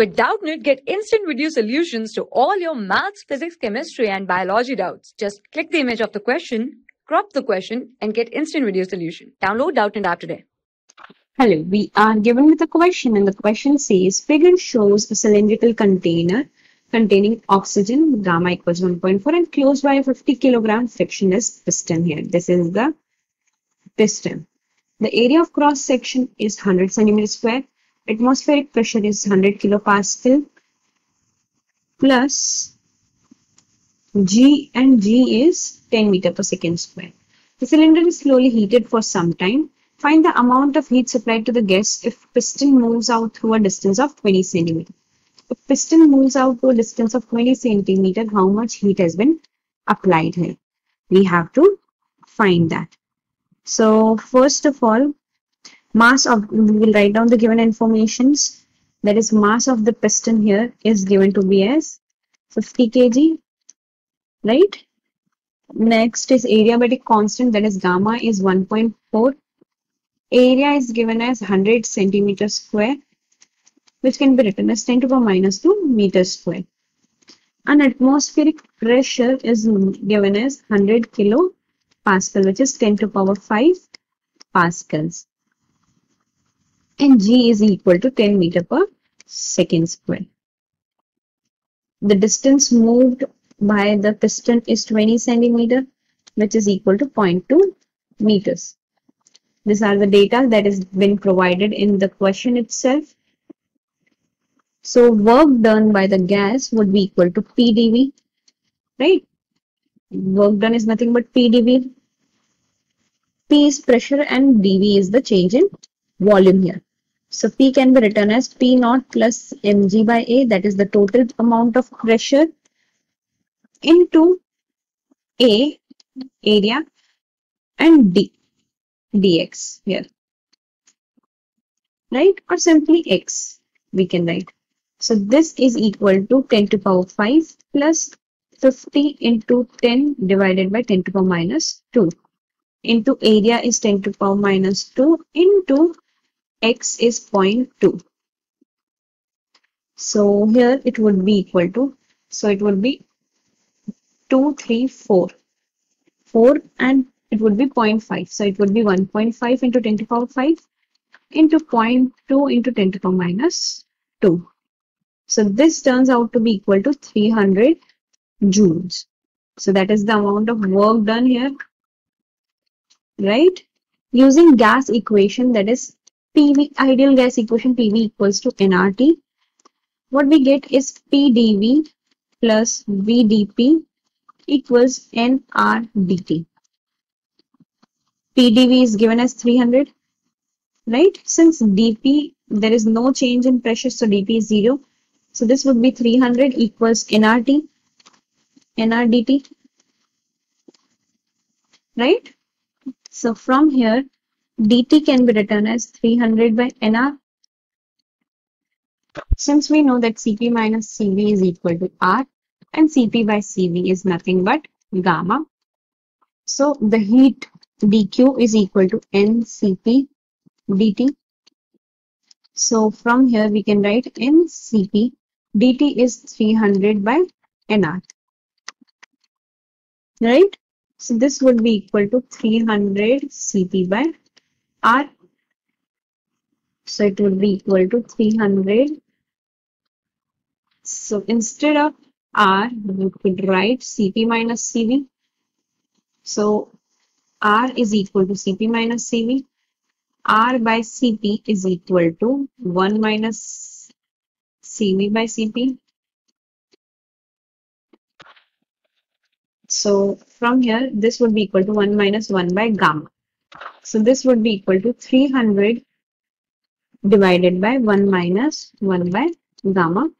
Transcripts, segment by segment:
With Doubtnut, get instant video solutions to all your maths, physics, chemistry, and biology doubts. Just click the image of the question, crop the question, and get instant video solution. Download Doubtnut app today. Hello, we are given with a question and the question says figure shows a cylindrical container containing oxygen gamma equals 1.4 and closed by a 50 kilogram frictionless piston here. This is the piston. The area of cross section is 100 centimeter square. Atmospheric pressure is 100 kilopascal plus G and G is 10 meter per second square. The cylinder is slowly heated for some time. Find the amount of heat supplied to the gas if piston moves out through a distance of 20 centimeter. If piston moves out to a distance of 20 centimeter, how much heat has been applied here? We have to find that. So first of all, mass of, we will write down the given informations. That is mass of the piston here is given to be as 50 kg, right? Next is adiabatic constant that is gamma is 1.4. Area is given as 100 centimeter square which can be written as 10 to the power minus 2 meters square. And atmospheric pressure is given as 100 kilo pascal which is 10 to the power 5 pascals and g is equal to 10 meter per second square. The distance moved by the piston is 20 centimeter which is equal to 0.2 meters. These are the data that has been provided in the question itself. So work done by the gas would be equal to PdV, right? Work done is nothing but PdV. P is pressure and dV is the change in volume here. So P can be written as P naught plus mg by A that is the total amount of pressure into A area and D dx here. Right? Or simply x we can write. So this is equal to 10 to power 5 plus 50 into 10 divided by 10 to power minus 2 into area is 10 to power minus 2 into x is 0.2. So here it would be equal to, so it would be 2, 3, 4. 4 and it would be 0.5. So it would be 1.5 into 10 to power 5 into 0.2 into 10 to the power minus 2. So this turns out to be equal to 300 joules. So that is the amount of work done here, right? Using gas equation that is PV ideal gas equation PV equals to nRT. What we get is PdV plus VdP equals nRDT. PdV is given as 300, right? Since dP, there is no change in pressure, so dP is 0. So this would be 300 equals nRT, nRDT, right? So from here, dt can be written as 300 by nr. Since we know that Cp minus Cv is equal to R and Cp by Cv is nothing but gamma. So the heat dq is equal to ncp dt. So from here we can write ncp dt is 300 by nr. Right? So this would be equal to 300 cp by r. So it would be equal to 300. So instead of r, we could write cp minus cv. So R is equal to Cp minus Cv. R by Cp is equal to 1 minus Cv by Cp. So from here, this would be equal to 1 minus 1 by gamma. So this would be equal to 300 divided by 1 minus 1 by gamma.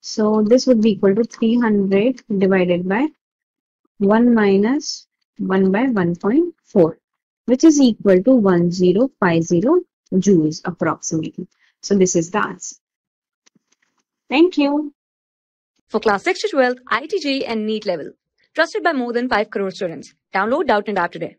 So this would be equal to 300 divided by 1 minus 1 by 1.4 which is equal to 1050 joules approximately. So this is the answer. Thank you. For class 6 to 12, IIT JEE and NEET level. Trusted by more than 5 crore students. Download Doubtnut app today.